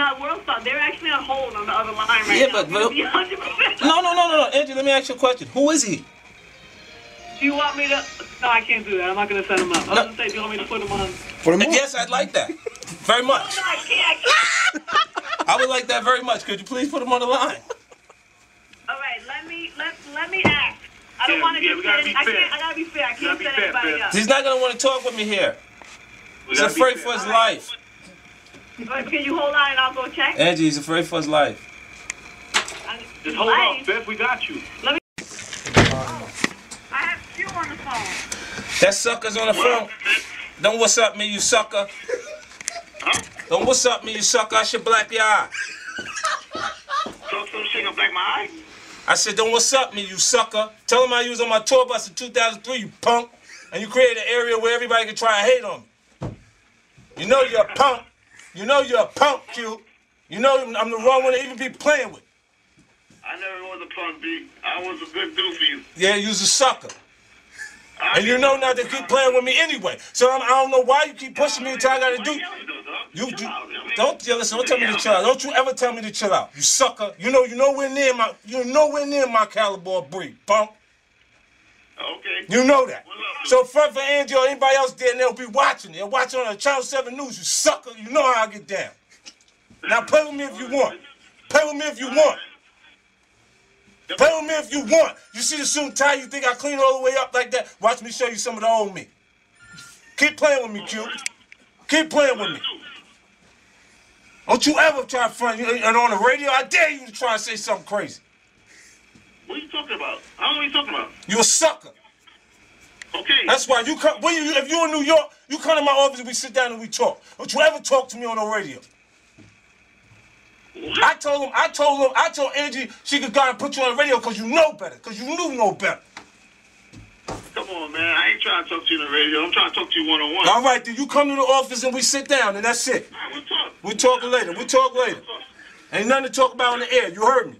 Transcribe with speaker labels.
Speaker 1: not World Star. They're actually on hold on the other line right
Speaker 2: Yeah,
Speaker 1: now.
Speaker 2: but-
Speaker 1: I'm
Speaker 2: but- No, no, no, no, no. Angie, let me ask you a question. Who is he?
Speaker 1: Do you want me to? No, I can't do that. I'm not gonna set him up. I was
Speaker 2: No.
Speaker 1: gonna say, do you want me to put him on?
Speaker 3: For the
Speaker 2: Yes, I'd like that. Very
Speaker 1: No,
Speaker 2: much.
Speaker 1: I can't. I can't.
Speaker 2: I would like that very much. Could you please put him on the line?
Speaker 1: All right, let me let let me ask. I don't
Speaker 4: Yeah,
Speaker 1: want to
Speaker 4: yeah,
Speaker 1: just
Speaker 4: we gotta
Speaker 1: set I
Speaker 4: fair.
Speaker 1: can't. I gotta be fair. I can't
Speaker 4: be
Speaker 1: set anybody
Speaker 4: fair.
Speaker 1: up.
Speaker 2: He's not gonna want to talk with me here.
Speaker 4: We
Speaker 2: He's
Speaker 4: gotta be
Speaker 2: afraid
Speaker 4: fair.
Speaker 2: for his life.
Speaker 1: All right, can you hold on and I'll go check?
Speaker 2: Angie, he's afraid for his life.
Speaker 4: Just hold on,
Speaker 1: Life.
Speaker 4: Fifth. We got you. Let me.
Speaker 1: I have Q on the phone.
Speaker 2: That sucker's on the phone. Don't what's up me, you sucker. Don't what's up me, you sucker. I should black your eye.
Speaker 4: Talk some shit and black my eye.
Speaker 2: I said, don't what's up me, you sucker. Tell him I was on my tour bus in 2003, you punk. And you created an area where everybody can try and hate on me. You know you're a punk. You know you're a punk, Q. You know I'm the wrong one to even be playing with.
Speaker 4: I never was a punk, B. I was a good dude for you.
Speaker 2: Yeah, you's a sucker. And you know not to keep playing with me anyway. So I'm, I don't know why you keep pushing me until I gotta do. You, you don't yeah, listen. Don't tell me to chill out. Don't you ever tell me to chill out. You sucker. You know you nowhere near my. You're nowhere near my caliber of breed, punk.
Speaker 4: Okay.
Speaker 2: You know that. So front for Angie or anybody else there, and they'll be watching. They'll watch on the Channel Seven News. You sucker. You know how I get down. Now play with me if you want. Play with me if you want. Play with me if you want. You see the suit and tie, you think I clean all the way up like that? Watch me show you some of the old me. Keep playing with me, Q. Keep playing with me. Don't you ever try to front. And on the radio, I dare you to try and say something crazy.
Speaker 4: What are you talking about? I don't know what you're talking about.
Speaker 2: You a sucker.
Speaker 4: Okay.
Speaker 2: That's why you come. When you, if you're in New York, you come to my office and we sit down and we talk. Don't you ever talk to me on the radio. Mm-hmm. I told him. I told him. I told Angie she could go and put you on the radio because you know better. Because you knew no better.
Speaker 4: Come on, man. I ain't trying to talk to you on the radio. I'm trying to talk to you one on one.
Speaker 2: All right, then you come to the office and we sit down and that's it.
Speaker 4: We'll talk.
Speaker 2: We talk later. We talk later. Ain't nothing to talk about on the air. You heard me.